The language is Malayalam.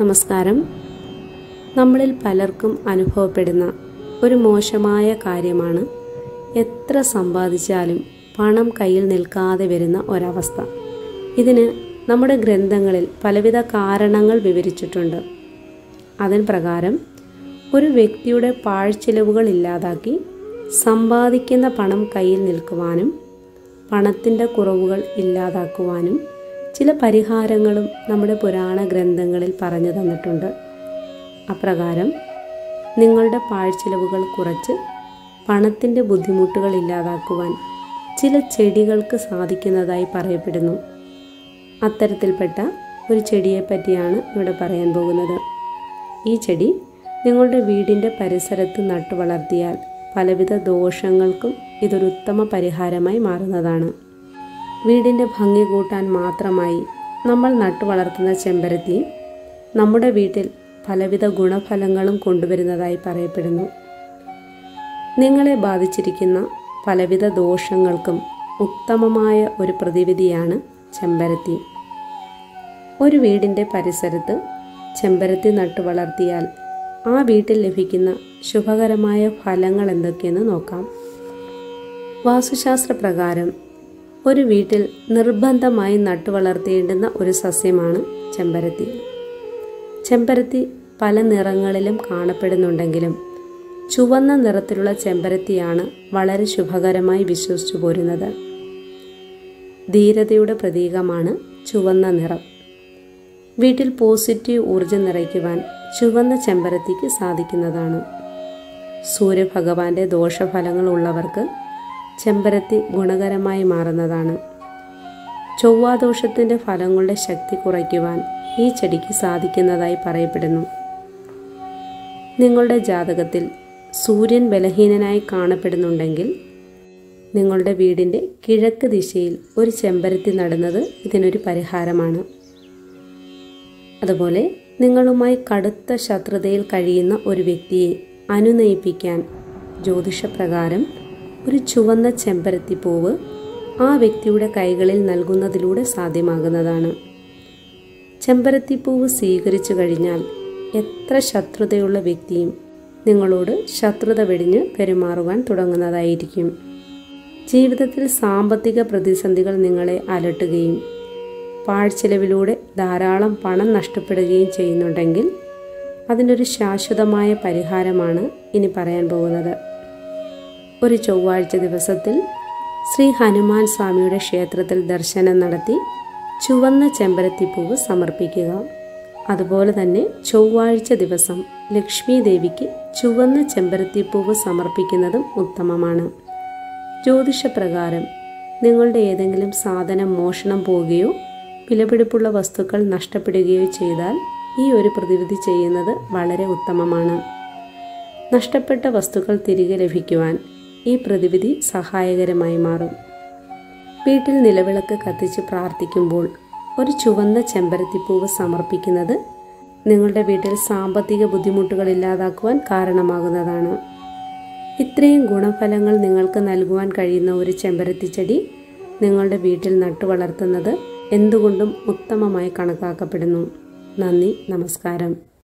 നമസ്കാരം. നമ്മളിൽ പലർക്കും അനുഭവപ്പെടുന്ന ഒരു മോശമായ കാര്യമാണ് എത്ര സമ്പാദിച്ചാലും പണം കയ്യിൽ നിൽക്കാതെ വരുന്ന ഒരവസ്ഥ. ഇതിന് നമ്മുടെ ഗ്രന്ഥങ്ങളിൽ പലവിധ കാരണങ്ങൾ വിവരിച്ചിട്ടുണ്ട്. അതിൻ പ്രകാരം ഒരു വ്യക്തിയുടെ പാഴ്ചെലവുകൾ ഇല്ലാതാക്കി സമ്പാദിക്കുന്ന പണം കയ്യിൽ നിൽക്കുവാനും പണത്തിന്റെ കുറവുകൾ ഇല്ലാതാക്കുവാനും ചില പരിഹാരങ്ങളും നമ്മുടെ പുരാണ ഗ്രന്ഥങ്ങളിൽ പറഞ്ഞു തന്നിട്ടുണ്ട്. അപ്രകാരം നിങ്ങളുടെ പാഴ്ചിലവുകൾ കുറച്ച് പണത്തിന്റെ ബുദ്ധിമുട്ടുകൾ ഇല്ലാതാക്കുവാൻ ചില ചെടികൾക്ക് സാധിക്കുന്നതായി പറയപ്പെടുന്നു. അത്തരത്തിൽപ്പെട്ട ഒരു ചെടിയെ പറ്റിയാണ് ഇവിടെ പറയാൻ പോകുന്നത്. ഈ ചെടി നിങ്ങളുടെ വീടിന്റെ പരിസരത്ത് നട്ടു വളർത്തിയാൽ പലവിധ ദോഷങ്ങൾക്കും ഇതൊരു ഉത്തമ പരിഹാരമായി മാറുന്നതാണ്. വീടിന്റെ ഭംഗി കൂട്ടാൻ മാത്രമായി നമ്മൾ നട്ടു വളർത്തുന്ന ചെമ്പരത്തി നമ്മുടെ വീട്ടിൽ പലവിധ ഗുണഫലങ്ങളും കൊണ്ടുവരുന്നതായി പറയപ്പെടുന്നു. നിങ്ങളെ ബാധിച്ചിരിക്കുന്ന പലവിധ ദോഷങ്ങൾക്കും ഉത്തമമായ ഒരു പ്രതിവിധിയാണ് ചെമ്പരത്തി. ഒരു വീടിന്റെ പരിസരത്ത് ചെമ്പരത്തി നട്ടു വളർത്തിയാൽ ആ വീട്ടിൽ ലഭിക്കുന്ന ശുഭകരമായ ഫലങ്ങൾ എന്തൊക്കെയെന്ന് നോക്കാം. വാസ്തുശാസ്ത്ര പ്രകാരം ഒരു വീട്ടിൽ നിർബന്ധമായി നട്ടുവളർത്തേണ്ടുന്ന ഒരു സസ്യമാണ് ചെമ്പരത്തി. ചെമ്പരത്തി പല നിറങ്ങളിലും കാണപ്പെടുന്നുണ്ടെങ്കിലും ചുവന്ന നിറത്തിലുള്ള ചെമ്പരത്തിയാണ് വളരെ ശുഭകരമായി വിശ്വസിച്ചു പോരുന്നത്. ധീരതയുടെ പ്രതീകമാണ് ചുവന്ന നിറം. വീട്ടിൽ പോസിറ്റീവ് ഊർജം നിറയ്ക്കുവാൻ ചുവന്ന ചെമ്പരത്തിക്ക് സാധിക്കുന്നതാണ്. സൂര്യഭഗവാന്റെ ദോഷഫലങ്ങൾ ഉള്ളവർക്ക് ചെമ്പരത്തി ഗുണകരമായി മാറുന്നതാണ്. ചൊവ്വാദോഷത്തിന്റെ ഫലങ്ങളുടെ ശക്തി കുറയ്ക്കുവാൻ ഈ ചെടിക്ക് സാധിക്കുന്നതായി പറയപ്പെടുന്നു. നിങ്ങളുടെ ജാതകത്തിൽ സൂര്യൻ ബലഹീനനായി കാണപ്പെടുന്നുണ്ടെങ്കിൽ നിങ്ങളുടെ വീടിന്റെ കിഴക്ക് ദിശയിൽ ഒരു ചെമ്പരത്തി നടുന്നത് ഇതിനൊരു പരിഹാരമാണ്. അതുപോലെ നിങ്ങളുമായി കടുത്ത ശത്രുതയിൽ കഴിയുന്ന ഒരു വ്യക്തിയെ അനുനയിപ്പിക്കാൻ ജ്യോതിഷപ്രകാരം ഒരു ചുവന്ന ചെമ്പരത്തി പൂവ് ആ വ്യക്തിയുടെ കൈകളിൽ നൽകുന്നതിലൂടെ സാധ്യമാകുന്നതാണ്. ചെമ്പരത്തി പൂവ് സ്വീകരിച്ചു കഴിഞ്ഞാൽ എത്ര ശത്രുതയുള്ള വ്യക്തിയും നിങ്ങളോട് ശത്രുത വെടിഞ്ഞ് പെരുമാറുവാൻ തുടങ്ങുന്നതായിരിക്കും. ജീവിതത്തിൽ സാമ്പത്തിക പ്രതിസന്ധികൾ നിങ്ങളെ അലട്ടുകയും പാഴ്ചെലവിലൂടെ ധാരാളം പണം നഷ്ടപ്പെടുകയും ചെയ്യുന്നുണ്ടെങ്കിൽ അതിനൊരു ശാശ്വതമായ പരിഹാരമാണ് ഇനി പറയാൻ പോകുന്നത്. ഒരു ചൊവ്വാഴ്ച ദിവസത്തിൽ ശ്രീ ഹനുമാൻ സ്വാമിയുടെ ക്ഷേത്രത്തിൽ ദർശനം നടത്തി ചുവന്ന ചെമ്പരത്തിപ്പൂവ് സമർപ്പിക്കുക. അതുപോലെ തന്നെ ചൊവ്വാഴ്ച ദിവസം ലക്ഷ്മി ദേവിക്ക് ചുവന്ന ചെമ്പരത്തിപ്പൂവ് സമർപ്പിക്കുന്നതും ഉത്തമമാണ്. ജ്യോതിഷപ്രകാരം നിങ്ങളുടെ ഏതെങ്കിലും സാധനം മോഷണം പോവുകയോ വിലപിടിപ്പുള്ള വസ്തുക്കൾ നഷ്ടപ്പെടുകയോ ചെയ്താൽ ഈ ഒരു പ്രതിവിധി ചെയ്യുന്നത് വളരെ ഉത്തമമാണ്. നഷ്ടപ്പെട്ട വസ്തുക്കൾ തിരികെ ലഭിക്കുവാൻ ഈ പ്രതിവിധി സഹായകരമായി മാറും. വീട്ടിൽ നിലവിളക്ക് കത്തിച്ച് പ്രാർത്ഥിക്കുമ്പോൾ ഒരു ചുവന്ന ചെമ്പരത്തിപ്പൂവ് സമർപ്പിക്കുന്നത് നിങ്ങളുടെ വീട്ടിൽ സാമ്പത്തിക ബുദ്ധിമുട്ടുകൾ ഇല്ലാതാക്കുവാൻ കാരണമാകുന്നതാണ്. ഇത്രയും ഗുണഫലങ്ങൾ നിങ്ങൾക്ക് നൽകുവാൻ കഴിയുന്ന ഒരു ചെമ്പരത്തിച്ചെടി നിങ്ങളുടെ വീട്ടിൽ നട്ടു വളർത്തുന്നത് എന്തുകൊണ്ടും ഉത്തമമായി കണക്കാക്കപ്പെടുന്നു. നന്ദി നമസ്കാരം.